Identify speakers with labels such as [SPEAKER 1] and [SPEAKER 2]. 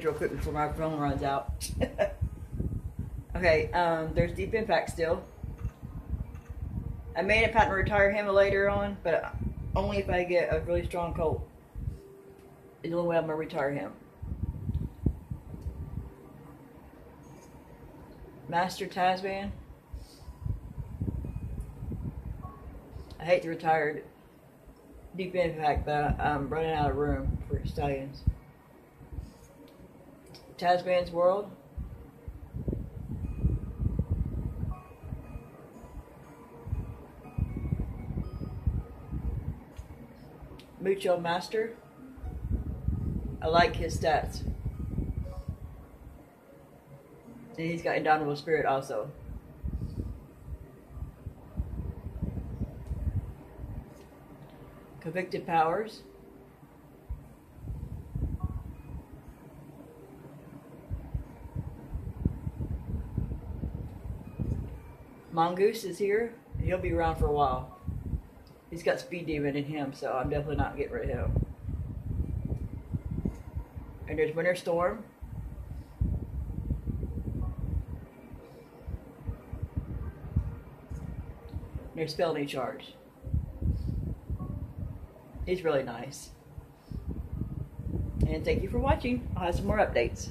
[SPEAKER 1] real quick before my phone runs out. okay, um, there's Deep Impact still. I may have to retire him later on, but only if I get a really strong colt. Is the only way I'm gonna retire him. Master Tasman. I hate to retire Deep Impact, but I'm running out of room for stallions. Tasman's World. Mucho Master. I like his stats. And he's got Indomitable Spirit also. Convicted Powers. Mongoose is here. He'll be around for a while. He's got Speed Demon in him, so I'm definitely not getting rid of him. And there's Winter Storm. There's Felony Charge. He's really nice. And thank you for watching. I'll have some more updates.